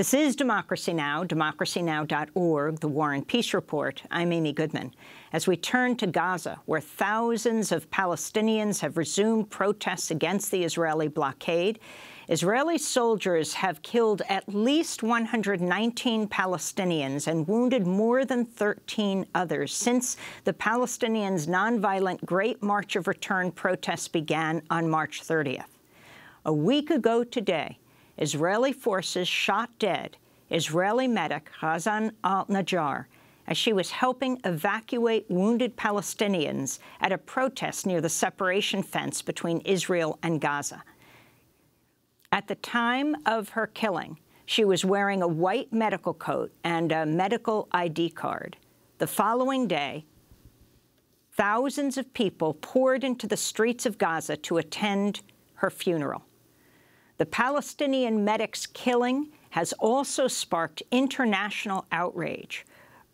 This is Democracy Now!, democracynow.org, the War and Peace Report. I'm Amy Goodman. As we turn to Gaza, where thousands of Palestinians have resumed protests against the Israeli blockade, Israeli soldiers have killed at least 119 Palestinians and wounded more than 13 others since the Palestinians' nonviolent Great March of Return protests began on March 30th. A week ago today, Israeli forces shot dead Israeli medic Razan al-Najjar as she was helping evacuate wounded Palestinians at a protest near the separation fence between Israel and Gaza. At the time of her killing, she was wearing a white medical coat and a medical ID card. The following day, thousands of people poured into the streets of Gaza to attend her funeral. The Palestinian medic's killing has also sparked international outrage.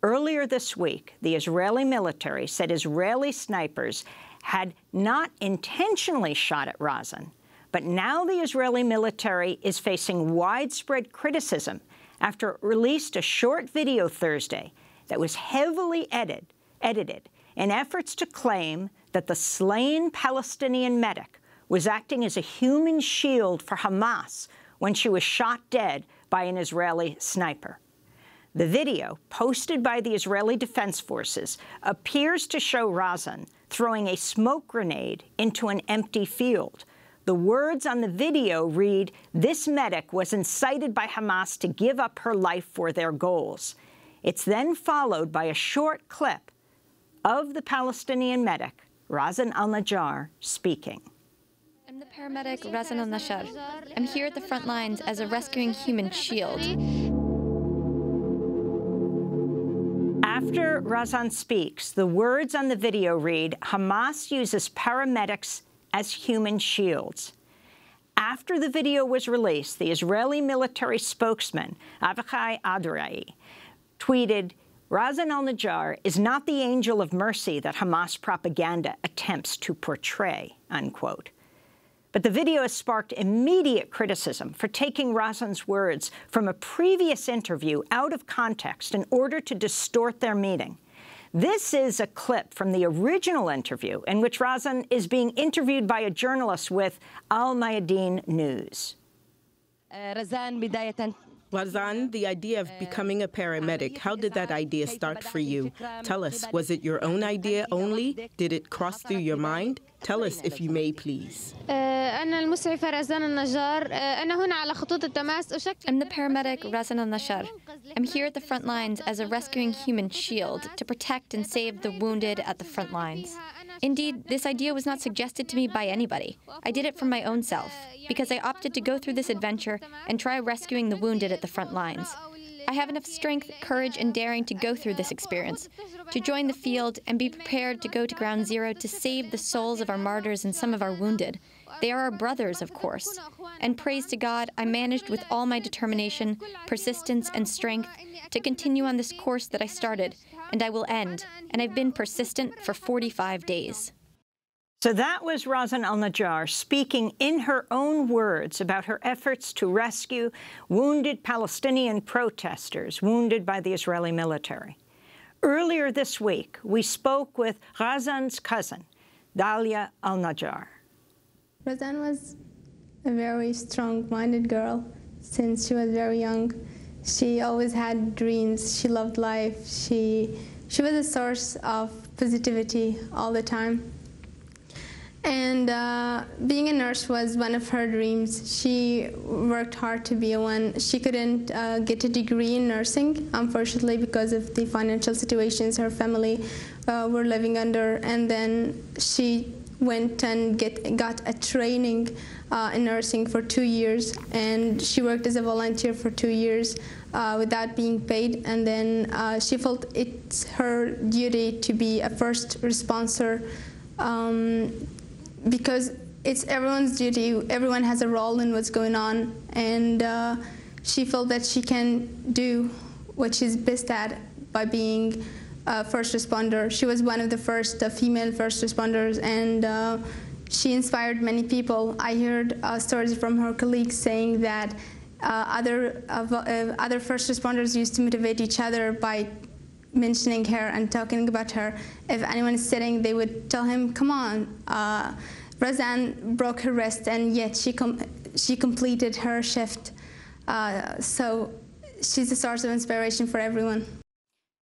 Earlier this week, the Israeli military said Israeli snipers had not intentionally shot at Razan, but now the Israeli military is facing widespread criticism after it released a short video Thursday that was heavily edit edited in efforts to claim that the slain Palestinian medic was acting as a human shield for Hamas when she was shot dead by an Israeli sniper. The video, posted by the Israeli Defense Forces, appears to show Razan throwing a smoke grenade into an empty field. The words on the video read, this medic was incited by Hamas to give up her life for their goals. It's then followed by a short clip of the Palestinian medic, Razan al-Najjar, speaking. I'm the paramedic Razan al-Najjar. I'm here at the front lines as a rescuing human shield. After Razan speaks, the words on the video read, Hamas uses paramedics as human shields. After the video was released, the Israeli military spokesman, Avichai Adrai, tweeted, Razan al-Najjar is not the angel of mercy that Hamas propaganda attempts to portray, unquote. But the video has sparked immediate criticism for taking Razan's words from a previous interview out of context in order to distort their meaning. This is a clip from the original interview in which Razan is being interviewed by a journalist with Al Mayadeen News. Uh, Razan, the idea of becoming a paramedic, how did that idea start for you? Tell us, was it your own idea only? Did it cross through your mind? Tell us if you may, please. I'm the paramedic Razan al-Najjar. I'm here at the front lines as a rescuing human shield to protect and save the wounded at the front lines. Indeed, this idea was not suggested to me by anybody. I did it for my own self, because I opted to go through this adventure and try rescuing the wounded at the front lines. I have enough strength, courage, and daring to go through this experience, to join the field and be prepared to go to ground zero to save the souls of our martyrs and some of our wounded. They are our brothers, of course. And praise to God, I managed with all my determination, persistence, and strength to continue on this course that I started, and I will end. And I've been persistent for 45 days. So that was Razan al-Najjar speaking in her own words about her efforts to rescue wounded Palestinian protesters wounded by the Israeli military. Earlier this week, we spoke with Razan's cousin, Dalia al-Najjar. Razan was a very strong-minded girl since she was very young. She always had dreams. She loved life. She, she was a source of positivity all the time. And uh, being a nurse was one of her dreams. She worked hard to be one. She couldn't uh, get a degree in nursing, unfortunately, because of the financial situations her family uh, were living under. And then she went and get, got a training uh, in nursing for two years. And she worked as a volunteer for two years without being paid. And then uh, she felt it's her duty to be a first responder um, because it's everyone's duty. Everyone has a role in what's going on, and uh, she felt that she can do what she's best at by being a first responder. She was one of the first uh, female first responders, and uh, she inspired many people. I heard uh, stories from her colleagues saying that uh, other uh, other first responders used to motivate each other by mentioning her and talking about her. If anyone is sitting, they would tell him, "Come on." Uh, Razan broke her wrist, and yet she com she completed her shift. Uh, so she's a source of inspiration for everyone.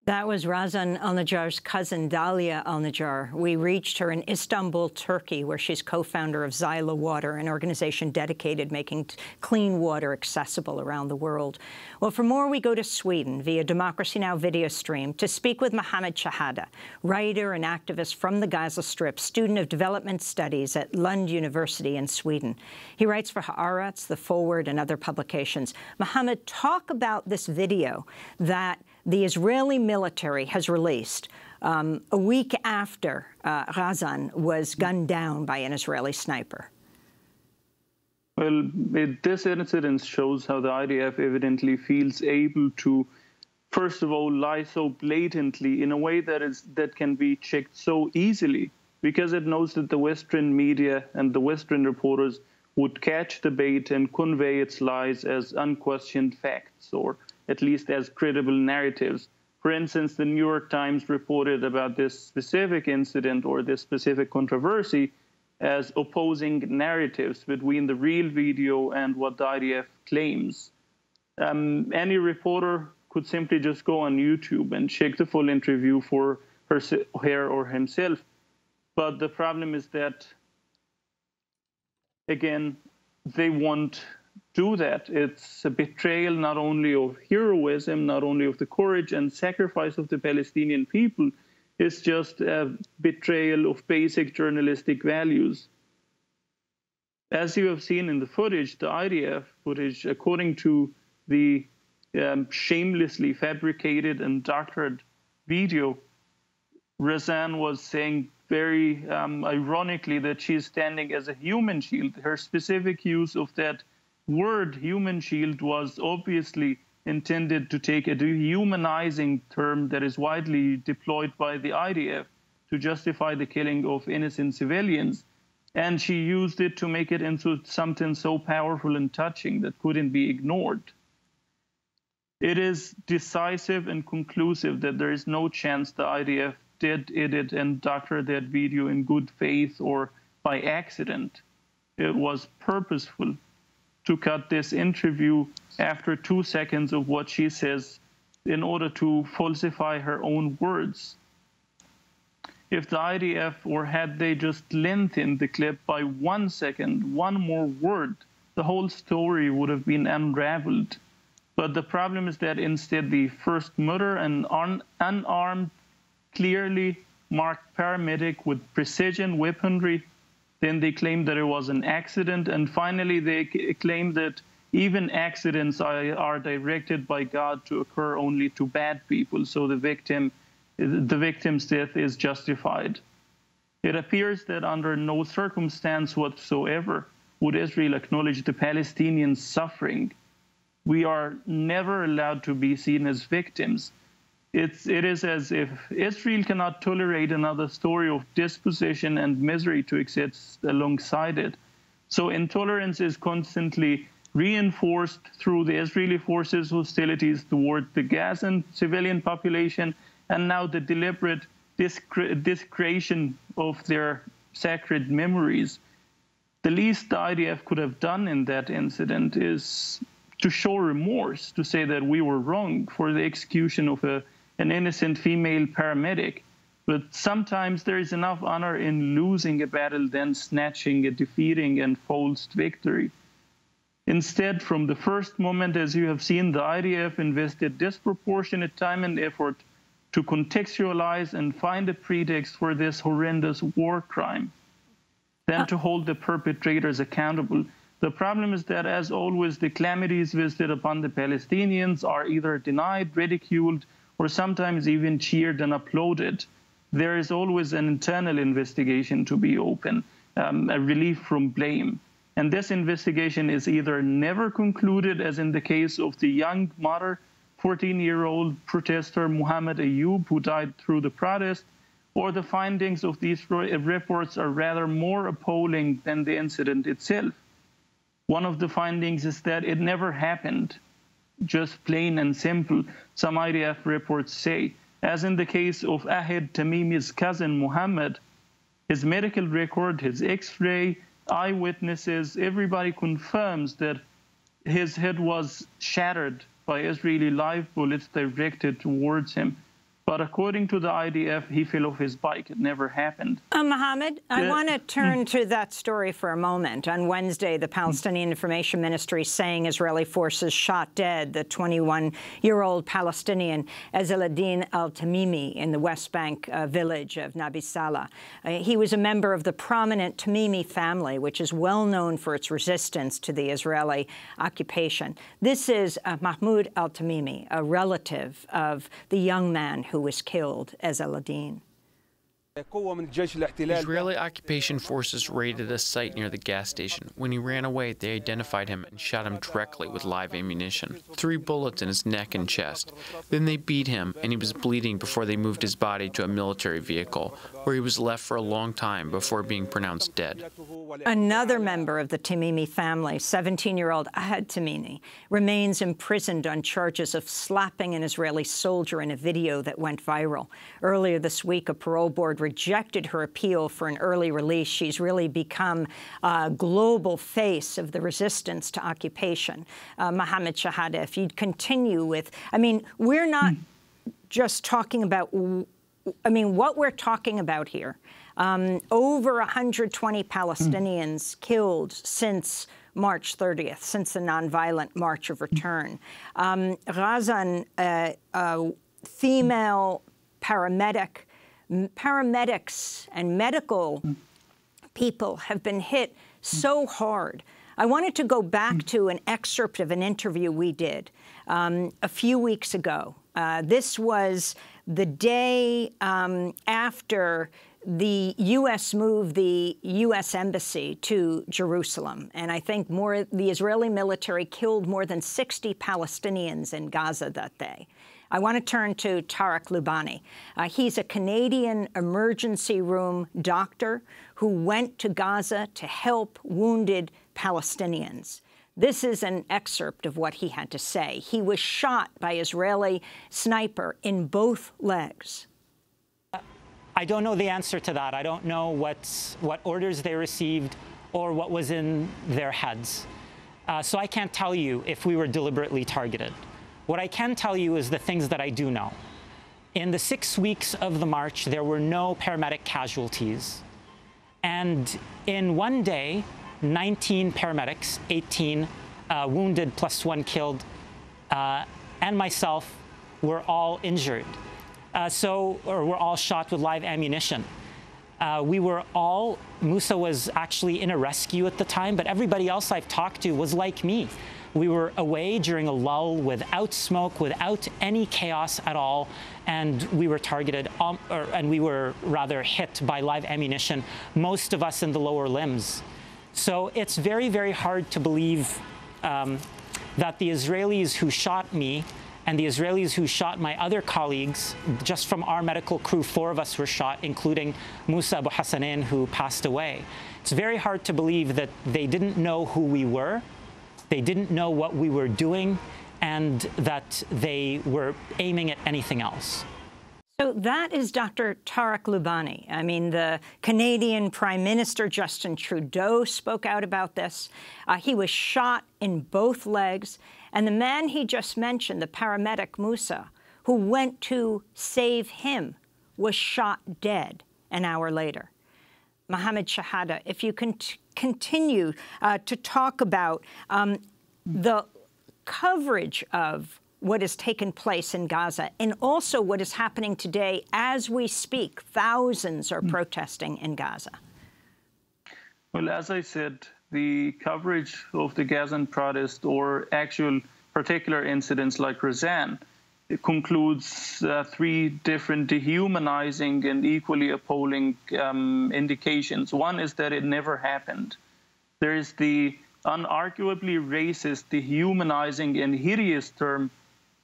That was Razan Al-Najjar's cousin, Dalia Al-Najjar. We reached her in Istanbul, Turkey, where she's co-founder of Zyla Water, an organization dedicated making clean water accessible around the world. Well, for more, we go to Sweden via Democracy Now! video stream to speak with Muhammad Shehada, writer and activist from the Gaza Strip, student of development studies at Lund University in Sweden. He writes for Haaretz, The Forward, and other publications. Muhammad, talk about this video that the Israeli military has released um, a week after uh, Razan was gunned down by an Israeli sniper. Well, it, this incident shows how the IDF evidently feels able to, first of all, lie so blatantly in a way that is that can be checked so easily, because it knows that the Western media and the Western reporters would catch the bait and convey its lies as unquestioned facts or at least as credible narratives. For instance, the New York Times reported about this specific incident or this specific controversy as opposing narratives between the real video and what the IDF claims. Um, any reporter could simply just go on YouTube and check the full interview for her, her or himself. But the problem is that, again, they won't do that. It's a betrayal not only of heroism, not only of the courage and sacrifice of the Palestinian people, it's just a betrayal of basic journalistic values. As you have seen in the footage, the IDF footage, according to the um, shamelessly fabricated and doctored video, Razan was saying very um, ironically that she's standing as a human shield. Her specific use of that word human shield was obviously intended to take a dehumanizing term that is widely deployed by the IDF to justify the killing of innocent civilians. And she used it to make it into something so powerful and touching that couldn't be ignored. It is decisive and conclusive that there is no chance the IDF did edit and doctor that video in good faith or by accident. It was purposeful to cut this interview after two seconds of what she says in order to falsify her own words. If the IDF or had they just lengthened the clip by one second, one more word, the whole story would have been unraveled. But the problem is that instead the first murder, an un unarmed, clearly marked paramedic with precision weaponry then they claim that it was an accident. And finally, they claim that even accidents are, are directed by God to occur only to bad people. So the victim, the victim's death is justified. It appears that under no circumstance whatsoever would Israel acknowledge the Palestinian suffering. We are never allowed to be seen as victims it's, it is as if Israel cannot tolerate another story of dispossession and misery to exist alongside it. So intolerance is constantly reinforced through the Israeli forces' hostilities toward the Gazan civilian population and now the deliberate discretion of their sacred memories. The least the IDF could have done in that incident is to show remorse, to say that we were wrong for the execution of a an innocent female paramedic. But sometimes there is enough honor in losing a battle than snatching a defeating and false victory. Instead, from the first moment, as you have seen, the IDF invested disproportionate time and effort to contextualize and find a pretext for this horrendous war crime, then uh. to hold the perpetrators accountable. The problem is that, as always, the calamities visited upon the Palestinians are either denied, ridiculed, or sometimes even cheered and applauded, there is always an internal investigation to be open, um, a relief from blame. And this investigation is either never concluded, as in the case of the young mother, 14 year old protester Muhammad Ayub, who died through the protest, or the findings of these reports are rather more appalling than the incident itself. One of the findings is that it never happened, just plain and simple, some IDF reports say. As in the case of Ahed Tamimi's cousin Muhammad, his medical record, his x ray, eyewitnesses, everybody confirms that his head was shattered by Israeli live bullets directed towards him. But according to the IDF, he fell off his bike. It never happened. Uh, Muhammad, I want to turn to that story for a moment. On Wednesday, the Palestinian Information Ministry saying Israeli forces shot dead the 21-year-old Palestinian Ezzeldin al-Tamimi in the West Bank uh, village of Nabi Saleh. Uh, he was a member of the prominent Tamimi family, which is well known for its resistance to the Israeli occupation. This is uh, Mahmoud al-Tamimi, a relative of the young man who who was killed as Aladin. Israeli occupation forces raided a site near the gas station. When he ran away, they identified him and shot him directly with live ammunition. Three bullets in his neck and chest. Then they beat him, and he was bleeding before they moved his body to a military vehicle, where he was left for a long time before being pronounced dead. Another member of the Tamimi family, 17-year-old Ahed Tamimi, remains imprisoned on charges of slapping an Israeli soldier in a video that went viral. Earlier this week, a parole board rejected her appeal for an early release. She's really become a global face of the resistance to occupation. Uh, Muhammad Shehada, if you'd continue with, I mean, we're not mm. just talking about, I mean, what we're talking about here, um, over 120 Palestinians mm. killed since March 30th, since the nonviolent March of Return. Um, Gazan, uh, uh, female paramedic, paramedics and medical people have been hit so hard. I wanted to go back to an excerpt of an interview we did um, a few weeks ago. Uh, this was the day um, after the U.S. moved the U.S. embassy to Jerusalem, and I think more the Israeli military killed more than 60 Palestinians in Gaza that day. I want to turn to Tarek Loubani. Uh, he's a Canadian emergency room doctor who went to Gaza to help wounded Palestinians. This is an excerpt of what he had to say. He was shot by Israeli sniper in both legs. I don't know the answer to that. I don't know what's, what orders they received or what was in their heads. Uh, so I can't tell you if we were deliberately targeted. What I can tell you is the things that I do know. In the six weeks of the march, there were no paramedic casualties. And in one day, 19 paramedics, 18 uh, wounded plus one killed, uh, and myself were all injured. Uh, so, or were all shot with live ammunition. Uh, we were all, Musa was actually in a rescue at the time, but everybody else I've talked to was like me. We were away during a lull without smoke, without any chaos at all, and we were targeted, um, or, and we were rather hit by live ammunition, most of us in the lower limbs. So it's very, very hard to believe um, that the Israelis who shot me and the Israelis who shot my other colleagues, just from our medical crew, four of us were shot, including Musa Abu Hassanein, who passed away. It's very hard to believe that they didn't know who we were they didn't know what we were doing and that they were aiming at anything else. So that is Dr. Tarek Loubani. I mean, the Canadian Prime Minister Justin Trudeau spoke out about this. Uh, he was shot in both legs. And the man he just mentioned, the paramedic Musa, who went to save him, was shot dead an hour later. Muhammad Shehada, if you can continue uh, to talk about um, the coverage of what has taken place in Gaza and also what is happening today as we speak. Thousands are mm. protesting in Gaza. Well, as I said, the coverage of the Gazan protest or actual particular incidents like Razan concludes uh, three different dehumanizing and equally appalling um, indications. One is that it never happened. There is the unarguably racist, dehumanizing, and hideous term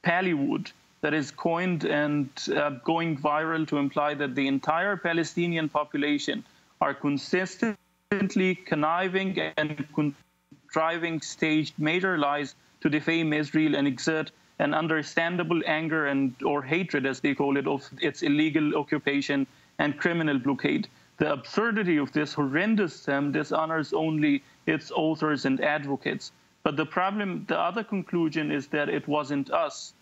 Pallywood that is coined and uh, going viral to imply that the entire Palestinian population are consistently conniving and contriving staged major lies to defame Israel and exert an understandable anger and or hatred, as they call it, of its illegal occupation and criminal blockade. The absurdity of this horrendous term dishonors only its authors and advocates. But the problem, the other conclusion is that it wasn't us.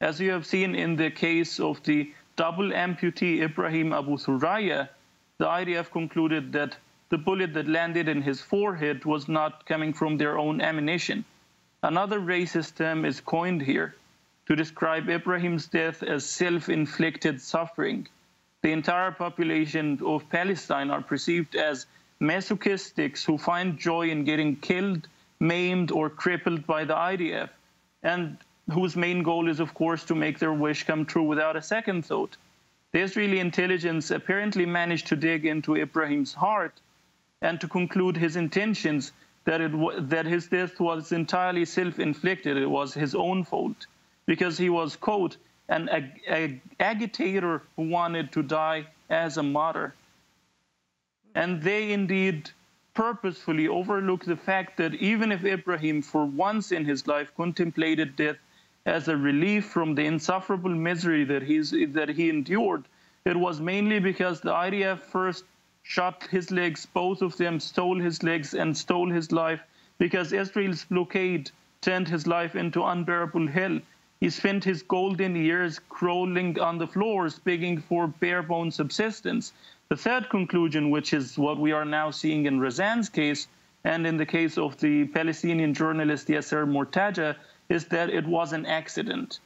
As you have seen in the case of the double amputee Ibrahim Abu Thuraya, the IDF concluded that the bullet that landed in his forehead was not coming from their own ammunition. Another racist term is coined here to describe Ibrahim's death as self inflicted suffering. The entire population of Palestine are perceived as masochistics who find joy in getting killed, maimed, or crippled by the IDF, and whose main goal is, of course, to make their wish come true without a second thought. The Israeli intelligence apparently managed to dig into Ibrahim's heart and to conclude his intentions that, it, that his death was entirely self inflicted, it was his own fault because he was, quote, an ag- ag- agitator who wanted to die as a martyr. And they indeed purposefully overlook the fact that even if Ibrahim, for once in his life, contemplated death as a relief from the insufferable misery that, he's, that he endured, it was mainly because the IDF first shot his legs, both of them stole his legs and stole his life because Israel's blockade turned his life into unbearable hell. He spent his golden years crawling on the floors, begging for bare bones subsistence. The third conclusion, which is what we are now seeing in Razan's case and in the case of the Palestinian journalist Yasser Mortaja, is that it was an accident.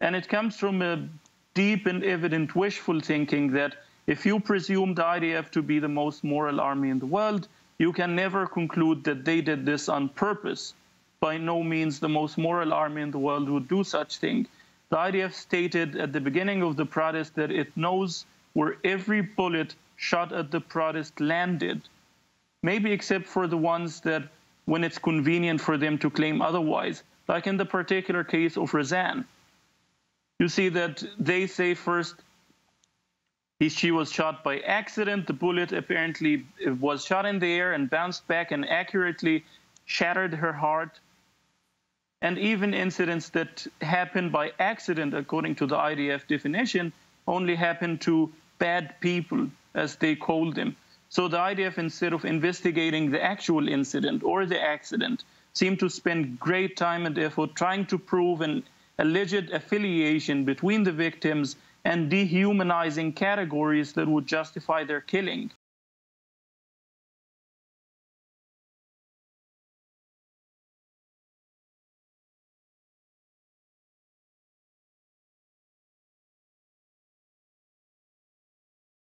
And it comes from a deep and evident wishful thinking that if you presume the IDF to be the most moral army in the world, you can never conclude that they did this on purpose by no means the most moral army in the world would do such thing. The IDF stated at the beginning of the protest that it knows where every bullet shot at the protest landed, maybe except for the ones that when it's convenient for them to claim otherwise, like in the particular case of Razan. You see that they say first she was shot by accident. The bullet apparently was shot in the air and bounced back and accurately shattered her heart and even incidents that happen by accident, according to the IDF definition, only happen to bad people, as they call them. So the IDF, instead of investigating the actual incident or the accident, seem to spend great time and effort trying to prove an alleged affiliation between the victims and dehumanizing categories that would justify their killing.